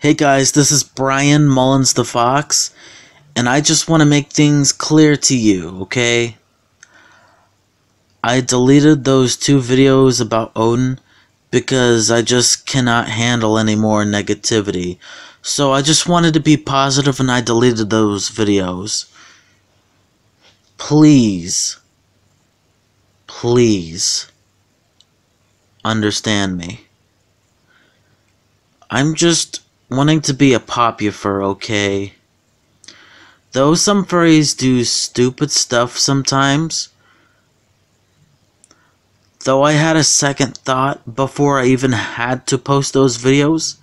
Hey guys, this is Bryan Mullins the Fox, and I just want to make things clear to you, okay? I deleted those two videos about Odin because I just cannot handle any more negativity. So I just wanted to be positive and I deleted those videos. Please, please understand me. I'm just wanting to be a popular, okay? Though some furries do stupid stuff sometimes, though I had a second thought before I even had to post those videos,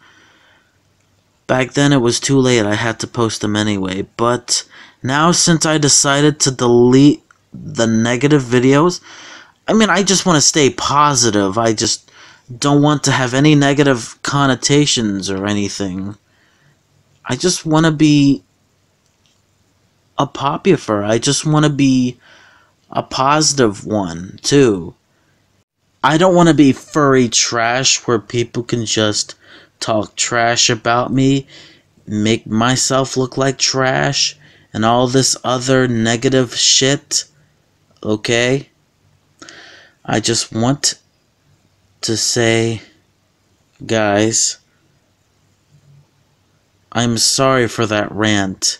back then it was too late, I had to post them anyway, but now since I decided to delete the negative videos, I mean, I just want to stay positive, I just don't want to have any negative connotations or anything. I just want to be a popular. I just want to be a positive one, too. I don't want to be furry trash where people can just talk trash about me, make myself look like trash, and all this other negative shit. Okay? I just want to say, guys, I'm sorry for that rant.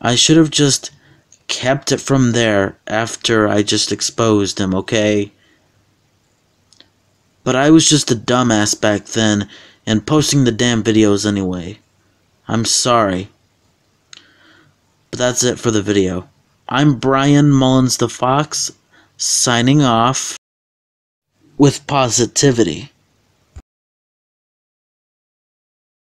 I should have just kept it from there after I just exposed him, okay? But I was just a dumbass back then and posting the damn videos anyway. I'm sorry. But that's it for the video. I'm Bryan Mullins the Fox, signing off with positivity.